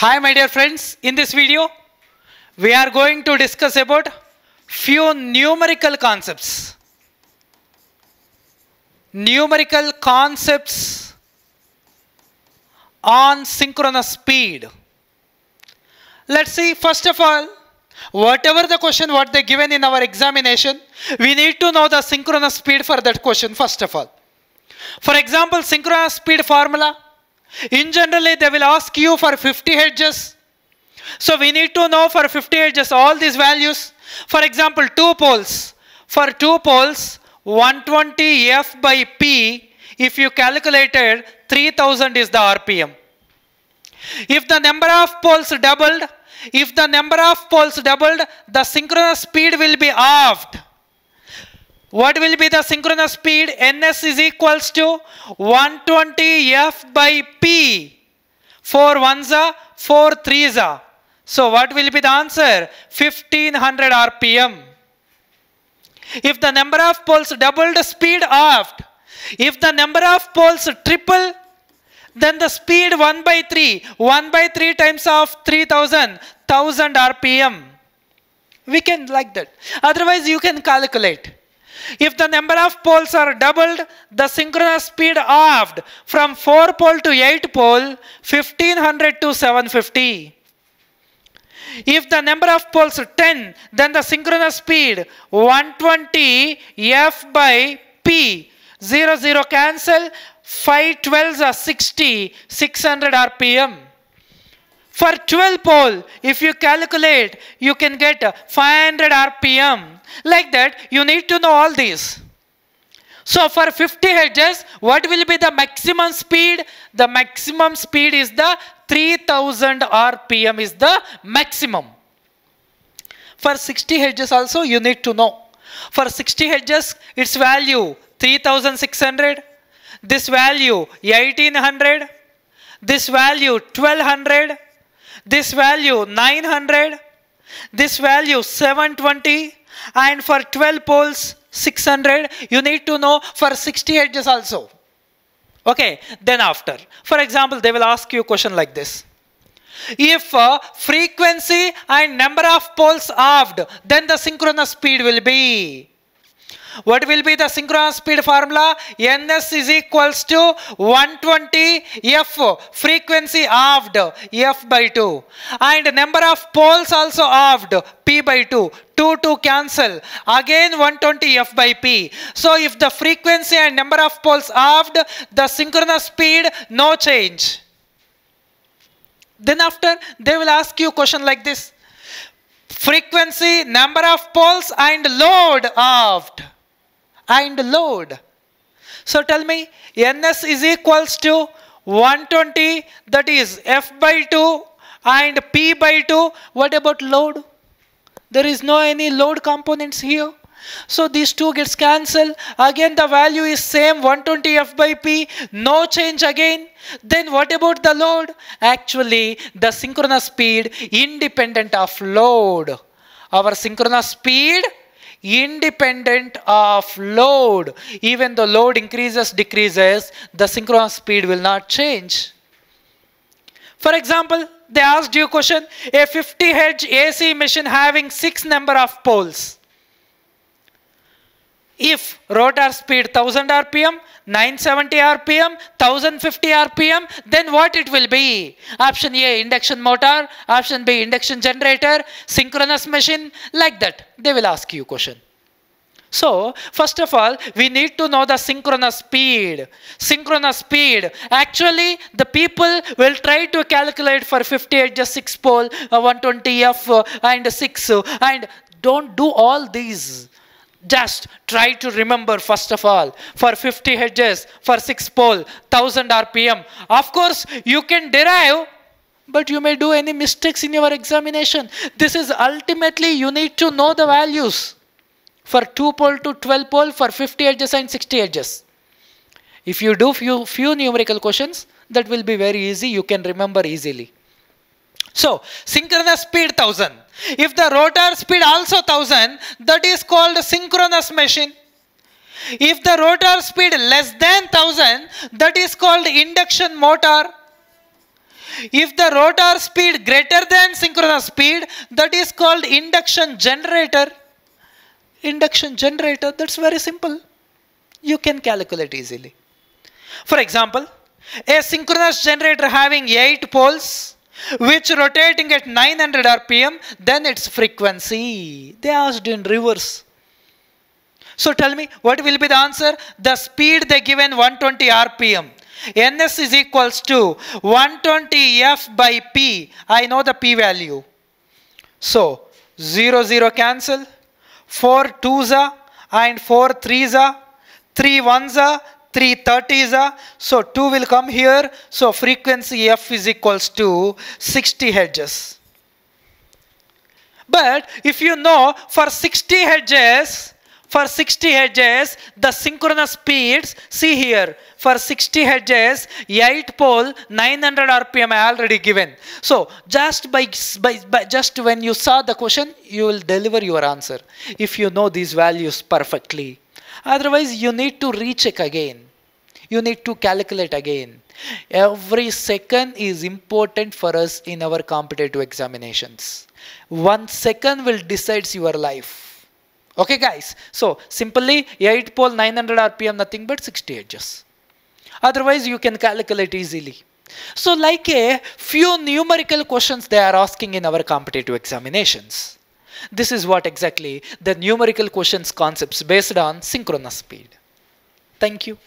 Hi my dear friends, in this video we are going to discuss about few numerical concepts. Numerical concepts on synchronous speed. Let's see first of all whatever the question what they given in our examination we need to know the synchronous speed for that question first of all. For example synchronous speed formula in generally, they will ask you for 50 hertz. So we need to know for 50 hertz all these values. For example, two poles. For two poles, 120 F by P, if you calculated 3000 is the RPM. If the number of poles doubled, if the number of poles doubled, the synchronous speed will be halved. What will be the synchronous speed? Ns is equals to 120 F by P. 4 ones are, 4 threes are. So what will be the answer? 1500 RPM. If the number of poles doubled, speed halved. If the number of poles triple, then the speed 1 by 3. 1 by 3 times of 3000, 1000 RPM. We can like that. Otherwise you can calculate. If the number of poles are doubled, the synchronous speed halved from 4 pole to 8 pole, 1500 to 750. If the number of poles 10, then the synchronous speed 120 F by P. 0, 0 cancel, 5 12s are 60, 600 RPM. For 12 pole, if you calculate, you can get 500 RPM. Like that, you need to know all these. So for 50 hertz, what will be the maximum speed? The maximum speed is the 3000 RPM is the maximum. For 60 hertz also, you need to know. For 60 hertz, its value 3600. This value 1800. This value 1200 this value 900 this value 720 and for 12 poles 600 you need to know for 60 hertz also. Okay then after. For example they will ask you a question like this. If uh, frequency and number of poles halved then the synchronous speed will be what will be the synchronous speed formula? Ns is equals to 120 F frequency halved F by 2 and number of poles also halved P by 2 2 to cancel again 120 F by P. So if the frequency and number of poles halved the synchronous speed no change. Then after they will ask you question like this frequency number of poles and load halved and load. So tell me, Ns is equals to 120, that is F by 2 and P by 2. What about load? There is no any load components here. So these two gets cancelled. Again the value is same 120 F by P. No change again. Then what about the load? Actually the synchronous speed independent of load. Our synchronous speed independent of load. Even the load increases, decreases, the synchronous speed will not change. For example, they asked you a question, a 50 hertz AC machine having 6 number of poles. If rotor speed 1000 rpm, 970 rpm, 1050 rpm, then what it will be? Option A, induction motor. Option B, induction generator, synchronous machine, like that. They will ask you question. So, first of all, we need to know the synchronous speed. Synchronous speed. Actually, the people will try to calculate for 58 just 6 pole, uh, 120 F uh, and 6 uh, and don't do all these. Just try to remember first of all for 50 hertz, for 6 pole, 1000 RPM. Of course, you can derive but you may do any mistakes in your examination. This is ultimately you need to know the values for 2 pole to 12 pole for 50 hertz and 60 hertz. If you do few, few numerical questions, that will be very easy. You can remember easily. So, synchronous speed 1000. If the rotor speed also 1000, that is called synchronous machine. If the rotor speed less than 1000, that is called induction motor. if the rotor speed greater than synchronous speed, that is called induction generator. Induction generator, that's very simple. You can calculate easily. For example, a synchronous generator having 8 poles which rotating at 900 rpm, then its frequency. They asked in reverse. So tell me, what will be the answer? The speed they given 120 rpm. ns is equals to 120 f by p. I know the p value. So 0 0 cancel, 4 2s and 4 3s, 3 1s, 330s. So 2 will come here. So frequency f is equals to 60 hertz. But if you know for 60 hertz, for 60 hertz, the synchronous speeds, see here, for 60 hertz, 8 pole, 900 RPM I already given. So just by, by, by, just when you saw the question, you will deliver your answer. If you know these values perfectly. Otherwise, you need to recheck again. You need to calculate again. Every second is important for us in our competitive examinations. One second will decides your life. Okay guys, so simply 8 pole 900 rpm nothing but 60 hertz. Otherwise you can calculate easily. So like a few numerical questions they are asking in our competitive examinations. This is what exactly the numerical questions concepts based on synchronous speed. Thank you.